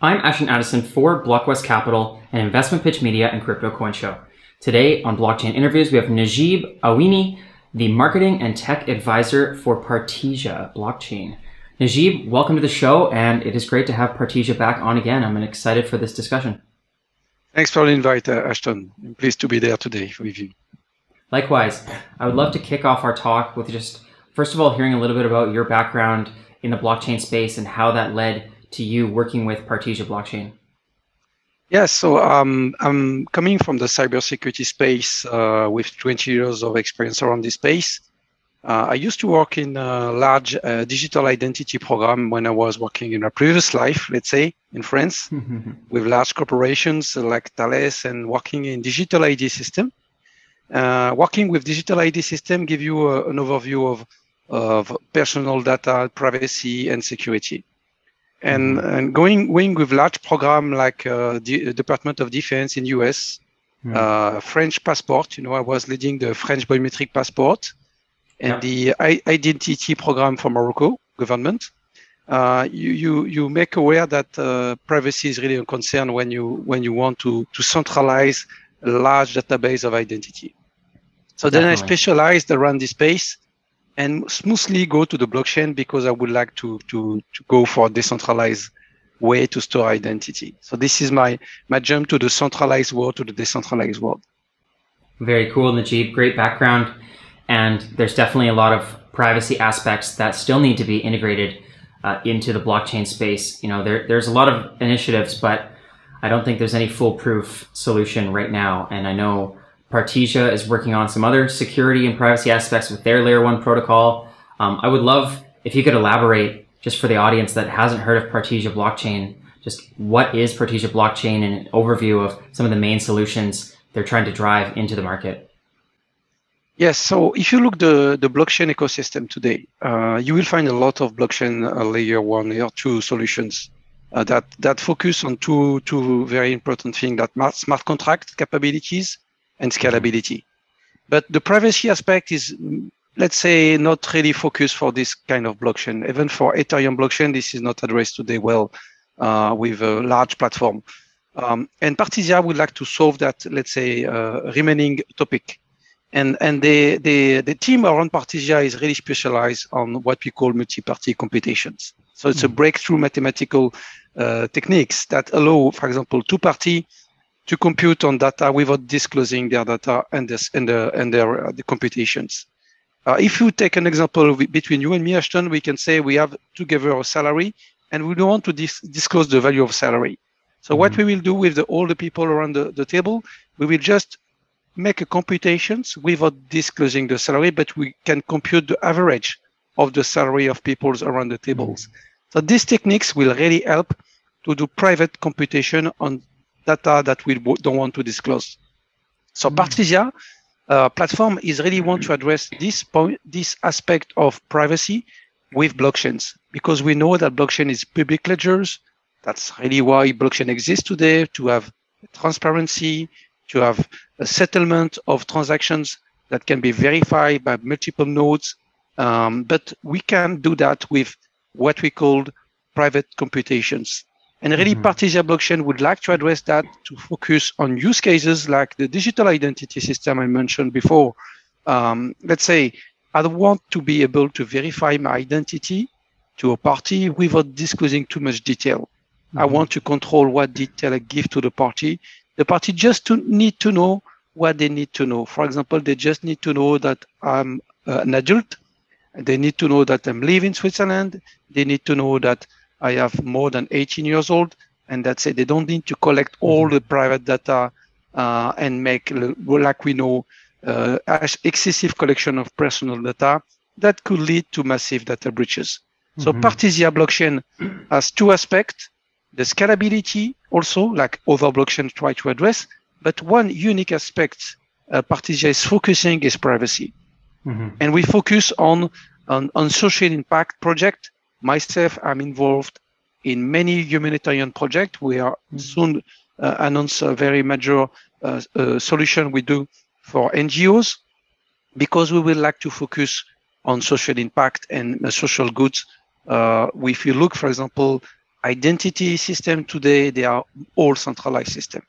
I'm Ashton Addison for BlockWest Capital and Investment Pitch Media and Crypto Coin Show. Today on Blockchain Interviews, we have Nagib Aouini, the Marketing and Tech Advisor for Partisia Blockchain. Najib, welcome to the show, and it is great to have Partisia back on again. I'm excited for this discussion. Thanks for the invite, uh, Ashton. I'm pleased to be there today with you. Likewise, I would love to kick off our talk with just, first of all, hearing a little bit about your background in the blockchain space and how that led to you working with Partisia Blockchain. Yes, so um, I'm coming from the cybersecurity space uh, with 20 years of experience around this space. Uh, I used to work in a large uh, digital identity program when I was working in a previous life, let's say, in France, with large corporations like Thales and working in digital ID system. Uh, working with digital ID system give you a, an overview of, of personal data, privacy, and security. And, mm-hmm. and going, going with large program like uh, the Department of Defense in US, mm-hmm. uh, French passport, you know, I was leading the French biometric passport and yeah. the I- identity program for Morocco government. Uh, you, you, you make aware that uh, privacy is really a concern when you, when you want to, to centralize a large database of identity. So Definitely. then I specialized around this space and smoothly go to the blockchain because I would like to, to, to go for a decentralized way to store identity. So this is my, my jump to the centralized world to the decentralized world. Very cool, Nagib. Great background. And there's definitely a lot of privacy aspects that still need to be integrated uh, into the blockchain space. You know, there, there's a lot of initiatives, but I don't think there's any foolproof solution right now. And I know Partisia is working on some other security and privacy aspects with their layer one protocol. Um, I would love if you could elaborate just for the audience that hasn't heard of Partisia blockchain, just what is Partisia blockchain and an overview of some of the main solutions they're trying to drive into the market. Yes, so if you look the the blockchain ecosystem today, uh, you will find a lot of blockchain uh, layer one, layer two solutions uh, that that focus on two two very important things: that smart contract capabilities and scalability. But the privacy aspect is, let's say, not really focused for this kind of blockchain. Even for Ethereum blockchain, this is not addressed today well uh, with a large platform. Um, and Partisia would like to solve that, let's say, uh, remaining topic. And and the, the the team around Partisia is really specialized on what we call multi-party computations. So it's mm-hmm. a breakthrough mathematical uh, techniques that allow, for example, two-party to compute on data without disclosing their data and, this, and, the, and their uh, the computations. Uh, if you take an example between you and me, Ashton, we can say we have together a salary and we don't want to dis- disclose the value of salary. So mm-hmm. what we will do with the, all the people around the, the table, we will just make a computations without disclosing the salary, but we can compute the average of the salary of people around the tables. Mm-hmm. So these techniques will really help to do private computation on data that we don't want to disclose. So mm. Partisia uh, platform is really want to address this point, this aspect of privacy with blockchains because we know that blockchain is public ledgers. That's really why blockchain exists today to have transparency, to have a settlement of transactions that can be verified by multiple nodes. Um, but we can do that with what we call private computations. And really, mm-hmm. Partisia blockchain would like to address that to focus on use cases like the digital identity system I mentioned before. Um, let's say I want to be able to verify my identity to a party without disclosing too much detail. Mm-hmm. I want to control what detail I give to the party. The party just to need to know what they need to know. For example, they just need to know that I'm uh, an adult. They need to know that I'm living in Switzerland. They need to know that I have more than 18 years old, and that's it. They don't need to collect all mm-hmm. the private data uh, and make, like we know, uh, excessive collection of personal data that could lead to massive data breaches. Mm-hmm. So Partisia blockchain has two aspects: the scalability, also like other blockchains try to address, but one unique aspect uh, Partisia is focusing is privacy, mm-hmm. and we focus on on, on social impact project myself, I'm involved in many humanitarian projects. We are mm-hmm. soon uh, announce a very major uh, uh, solution we do for NGOs because we would like to focus on social impact and uh, social goods. Uh, if you look, for example, identity system today, they are all centralized system.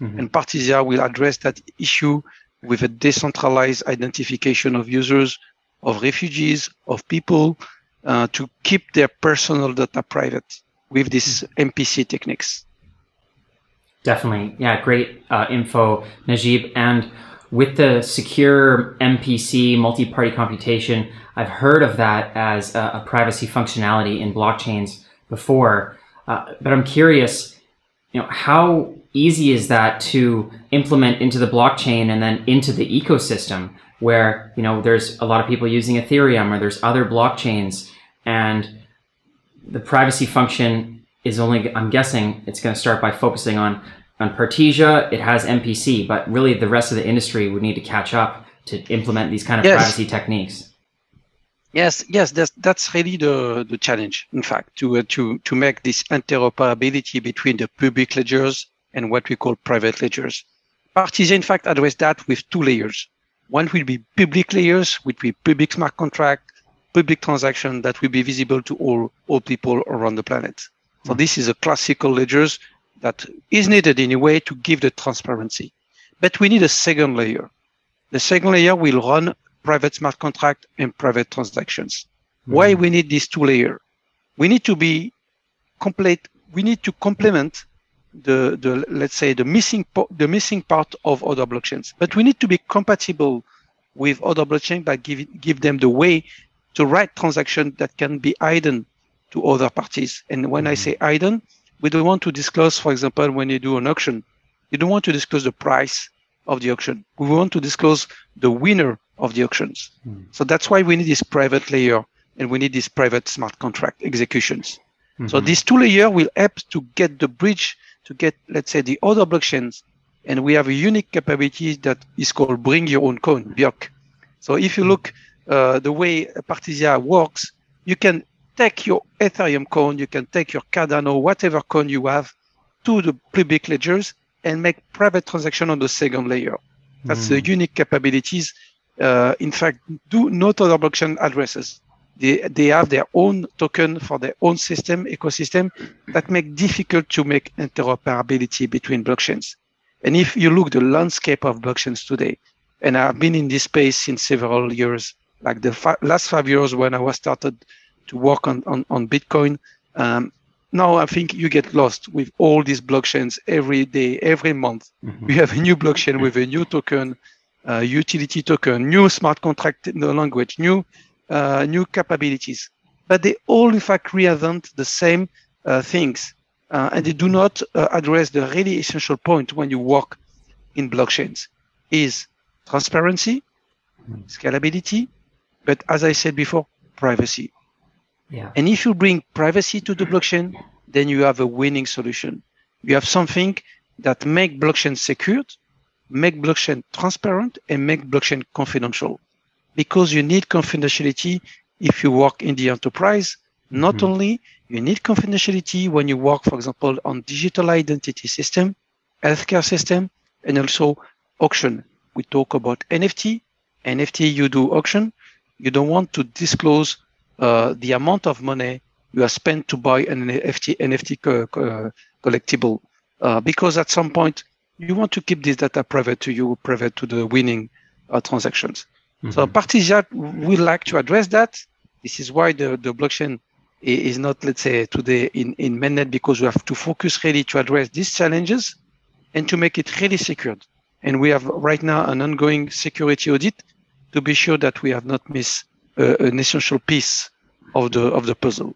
Mm-hmm. And Partisia will address that issue with a decentralized identification of users, of refugees, of people, uh, to keep their personal data private with these MPC techniques. Definitely. Yeah, great uh, info, Nagib. And with the secure MPC multi-party computation, I've heard of that as a, a privacy functionality in blockchains before. Uh, but I'm curious, you know, how easy is that to implement into the blockchain and then into the ecosystem where, you know, there's a lot of people using Ethereum or there's other blockchains and the privacy function is only, I'm guessing it's going to start by focusing on, on Partisia. It has MPC, but really the rest of the industry would need to catch up to implement these kind of yes. privacy techniques. Yes, yes, that's that's really the the challenge. In fact, to uh, to to make this interoperability between the public ledgers and what we call private ledgers. Partisia, in fact, address that with two layers. One will be public layers, which will be public smart contract, public transaction that will be visible to all all people around the planet. So mm-hmm. this is a classical ledgers that is needed in a way to give the transparency. But we need a second layer. The second layer will run private smart contract and private transactions. Mm-hmm. Why we need these two layer? We need to be complete. We need to complement the, the let's say the missing po- the missing part of other blockchains. But we need to be compatible with other blockchains by give give them the way to write transactions that can be hidden to other parties. And when mm-hmm. I say hidden, we don't want to disclose, for example, when you do an auction, you don't want to disclose the price of the auction. We want to disclose the winner of the auctions. Mm. So that's why we need this private layer and we need these private smart contract executions. Mm-hmm. So these two layers will help to get the bridge to get, let's say, the other blockchains. And we have a unique capability that is called bring your own coin, BYOC. So if you look uh, the way Partisia works, you can take your Ethereum coin, you can take your Cardano, whatever coin you have, to the public ledgers and make private transaction on the second layer. That's mm. the unique capabilities uh, in fact, do not other blockchain addresses. They, they have their own token for their own system, ecosystem that make difficult to make interoperability between blockchains. And if you look the landscape of blockchains today, and I've been in this space since several years, like the fa- last five years when I was started to work on, on, on Bitcoin, um, now I think you get lost with all these blockchains every day, every month. Mm-hmm. We have a new blockchain with a new token, uh, utility token, new smart contract language, new uh, new capabilities. But they all in fact reinvent the same uh, things, uh, and they do not uh, address the really essential point when you work in blockchains: is transparency, scalability, but as I said before, privacy. Yeah. And if you bring privacy to the blockchain, then you have a winning solution. You have something that make blockchain secured, make blockchain transparent and make blockchain confidential because you need confidentiality if you work in the enterprise. Not mm-hmm. only you need confidentiality when you work, for example, on digital identity system, healthcare system, and also auction. We talk about NFT. NFT, you do auction. You don't want to disclose uh, the amount of money you have spent to buy an NFT, NFT co- co- collectible, uh, because at some point you want to keep this data private to you, private to the winning uh, transactions. Mm-hmm. So Partisia would like to address that. This is why the, the blockchain is not, let's say, today in, in mainnet because we have to focus really to address these challenges and to make it really secured. And we have right now an ongoing security audit to be sure that we have not missed uh, an essential piece of the of the puzzle.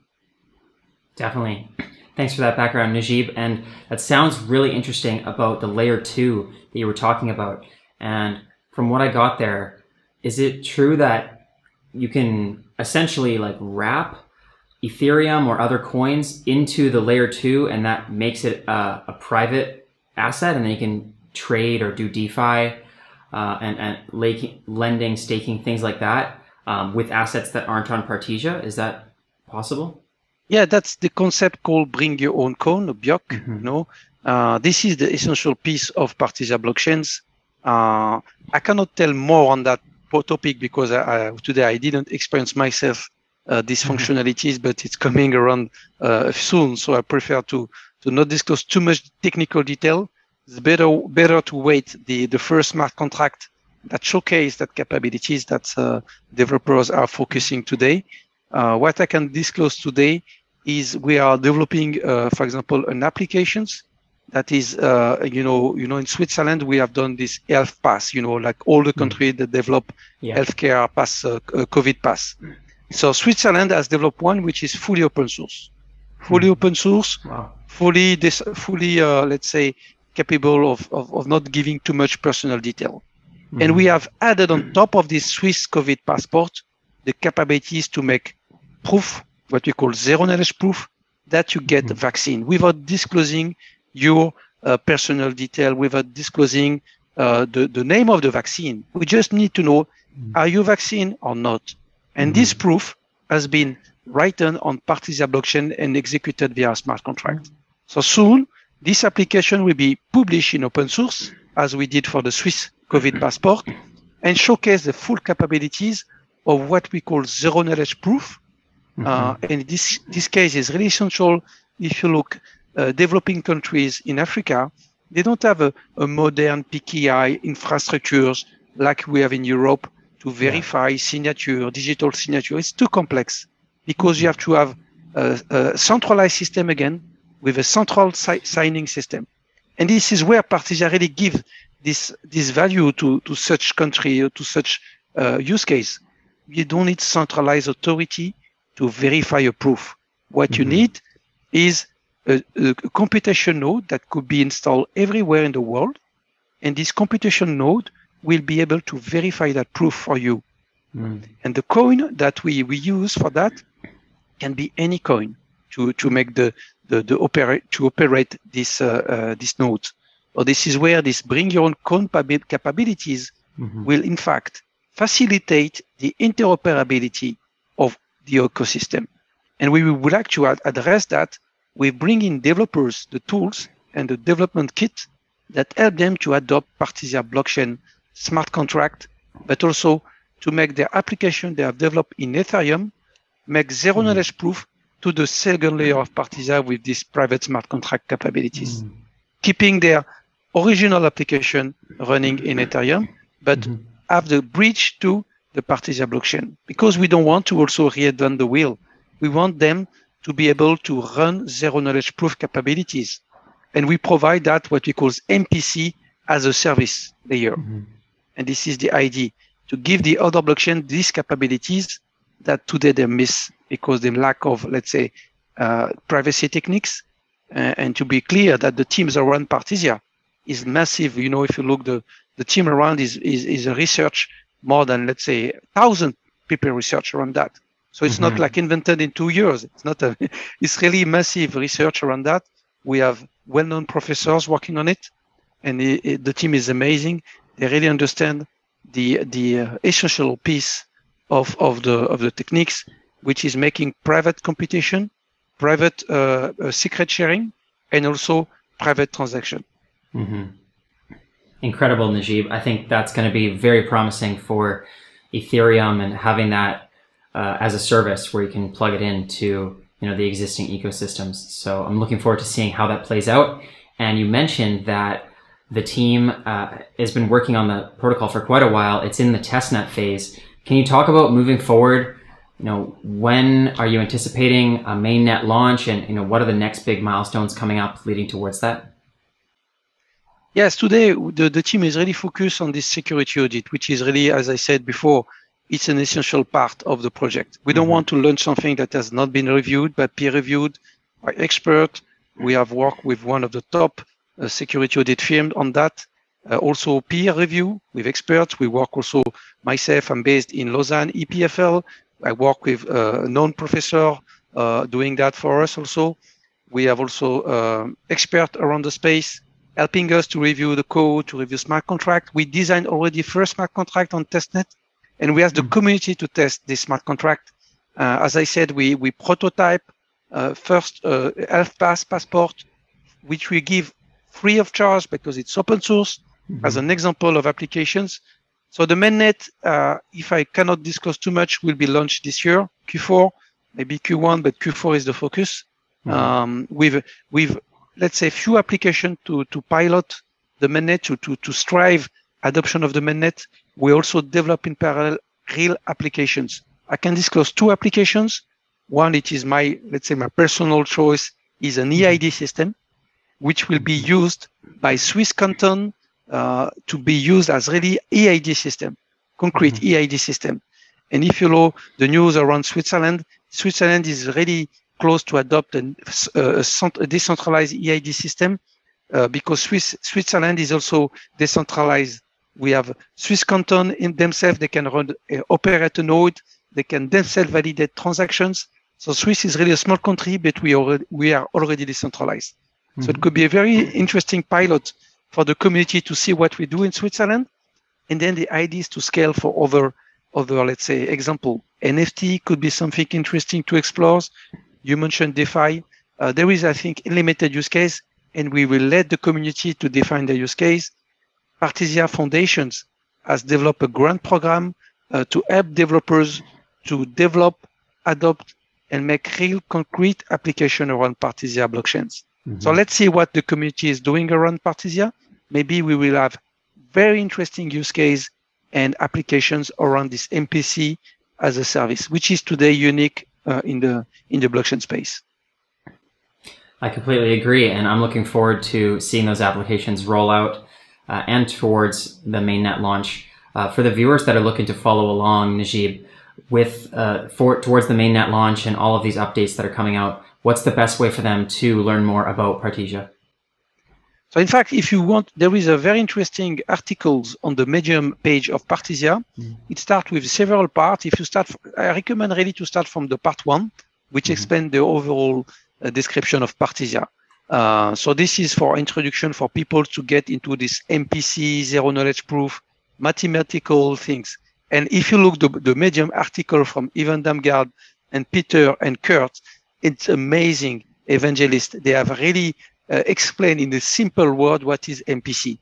Definitely. Thanks for that background, Nagib. And that sounds really interesting about the layer two that you were talking about. And from what I got there, is it true that you can essentially like wrap Ethereum or other coins into the layer two and that makes it a, a private asset and then you can trade or do DeFi uh, and, and lending, staking, things like that um, with assets that aren't on Partisia? Is that possible? Yeah, that's the concept called bring your own coin, BYOC. Mm-hmm. You know, uh, this is the essential piece of Partisia blockchains. Uh, I cannot tell more on that topic because I, I, today I didn't experience myself uh, these functionalities, but it's coming around uh, soon. So I prefer to to not disclose too much technical detail. It's better better to wait the the first smart contract that showcase that capabilities that uh, developers are focusing today. Uh, what I can disclose today is we are developing, uh, for example, an applications that is, uh, you know, you know, in Switzerland we have done this health pass, you know, like all the mm. countries that develop yeah. healthcare pass, uh, COVID pass. So Switzerland has developed one which is fully open source, fully mm. open source, wow. fully this, fully, uh, let's say, capable of, of, of not giving too much personal detail. Mm-hmm. And we have added on top of this Swiss COVID passport the capabilities to make proof, what we call zero knowledge proof, that you get mm-hmm. vaccine without disclosing your uh, personal detail, without disclosing uh, the, the name of the vaccine. We just need to know, mm-hmm. are you vaccine or not? And this mm-hmm. proof has been written on Partisia blockchain and executed via smart contract. So soon, this application will be published in open source, as we did for the Swiss COVID passport and showcase the full capabilities of what we call zero knowledge proof. Mm-hmm. Uh, and this, this case is really essential if you look uh, developing countries in Africa, they don't have a, a, modern PKI infrastructures like we have in Europe to verify yeah. signature, digital signature. It's too complex because you have to have a, a centralized system again with a central si- signing system. And this is where Partisia really gives this this value to to such country or to such uh, use case. You don't need centralized authority to verify a proof. What mm-hmm. you need is a, a, computation node that could be installed everywhere in the world, and this computation node will be able to verify that proof for you. Mm. And the coin that we, we use for that can be any coin to, to make the, the, the operate to operate this uh, uh, this node. Or this is where this bring your own code capabilities mm-hmm. will in fact facilitate the interoperability of the ecosystem. And we would like to ad- address that with bringing developers the tools and the development kit that help them to adopt Partisia blockchain smart contract, but also to make their application they have developed in Ethereum make zero mm-hmm. knowledge proof to the second layer of Partisia with these private smart contract capabilities, mm. keeping their original application running in Ethereum, but mm-hmm. have the bridge to the Partisia blockchain because we don't want to also reinvent the wheel. We want them to be able to run zero knowledge proof capabilities. And we provide that what we call MPC as a service layer. Mm-hmm. And this is the idea to give the other blockchain these capabilities that today they miss because they lack of, let's say, uh, privacy techniques. Uh, and to be clear that the teams around Partisia is massive. You know, if you look the the team around is is, is a research more than let's say thousand people research around that. So it's mm-hmm. not like invented in two years. It's not a, it's really massive research around that. We have well-known professors working on it, and it, it, the team is amazing. They really understand the the uh, essential piece of of the of the techniques, which is making private computation, private uh, uh, secret sharing, and also private transaction. Mm-hmm. Incredible, Nagib. I think that's going to be very promising for Ethereum and having that uh, as a service where you can plug it into you know the existing ecosystems. So I'm looking forward to seeing how that plays out. And you mentioned that the team uh, has been working on the protocol for quite a while. It's in the testnet phase. Can you talk about moving forward? You know, when are you anticipating a mainnet launch, and you know what are the next big milestones coming up leading towards that? Yes, today the, the team is really focused on this security audit, which is really, as I said before, it's an essential part of the project. We don't mm-hmm. want to launch something that has not been reviewed, but peer reviewed by expert. We have worked with one of the top uh, security audit firms on that. Uh, also peer review with experts. We work also myself. I'm based in Lausanne, EPFL. I work with uh, a known professor uh, doing that for us also. We have also uh, expert around the space helping us to review the code, to review smart contract. We designed already first smart contract on testnet, and we asked the mm-hmm. community to test this smart contract. Uh, as I said, we we prototype uh, first uh, health pass passport, which we give free of charge because it's open source mm-hmm. as an example of applications. So the mainnet, uh, if I cannot disclose too much, will be launched this year, Q4, maybe Q1, but Q4 is the focus. Mm-hmm. Um, with with let's say a few applications to to pilot the mainnet to to to strive adoption of the mainnet. We also develop in parallel real applications. I can disclose two applications. One, it is my let's say my personal choice is an. EID system, which will be used by Swiss canton uh, to be used as really EID system, concrete mm-hmm. EID system. And if you know the news around Switzerland, Switzerland is really close to adopt a, a, a decentralized EID system uh, because Swiss, Switzerland is also decentralized. We have Swiss canton in themselves. They can run, uh, operate a node. They can themselves validate transactions. So Swiss is really a small country, but we already, we are already decentralized. Mm-hmm. So it mm-hmm. could be a very interesting pilot for the community to see what we do in Switzerland. And then the idea is to scale for other, other, let's say, example. NFT could be something interesting to explore. You mentioned DeFi. Uh, there is, I think, a limited use case, and we will let the community to define the use case. Partisia Foundations has developed a grant program uh, to help developers to develop, adopt, and make real concrete application around Partisia blockchains. Mm-hmm. So let's see what the community is doing around Partisia. Maybe we will have very interesting use case and applications around this MPC as a service, which is today unique uh, in the in the blockchain space. I completely agree, and I'm looking forward to seeing those applications roll out uh, and towards the mainnet launch. Uh, for the viewers that are looking to follow along, Nagib, with uh, for towards the mainnet launch and all of these updates that are coming out, what's the best way for them to learn more about Partisia? So in fact, if you want, there is a very interesting articles on the Medium page of Partisia. Mm. It starts with several parts. If you start, I recommend really to start from the part one, which mm. explains the overall uh, description of Partisia. Uh, so this is for introduction for people to get into this MPC, zero knowledge proof, mathematical things. And if you look the, the Medium article from Ivan Damgard and Peter and Kurt, it's amazing evangelist. They have really uh, explain in a simple word what is MPC,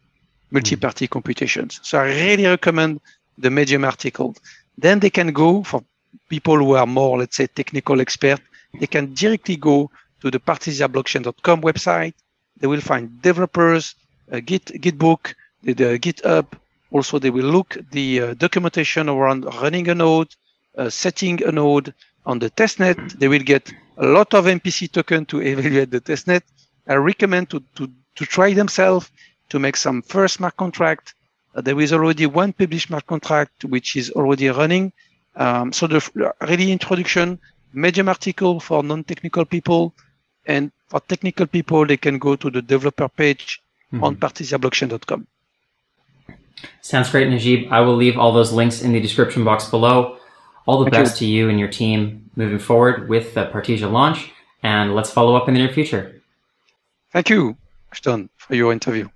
multi-party computations. So I really recommend the Medium article. Then they can go for people who are more, let's say, technical expert. They can directly go to the partisiablockchain.com website. They will find developers, uh, Git, Gitbook, the, the GitHub. Also, they will look the uh, documentation around running a node, uh, setting a node on the testnet. They will get a lot of MPC token to evaluate the testnet. I recommend to, to, to try themselves to make some first smart contract. Uh, there is already one published smart contract which is already running. Um, so the really introduction, medium article for non-technical people, and for technical people, they can go to the developer page mm-hmm. on partisiablockchain.com. Sounds great, Nagib. I will leave all those links in the description box below. All the Thank best you. to you and your team moving forward with the Partisia launch, and let's follow up in the near future. Thank you, Ashton, for your interview.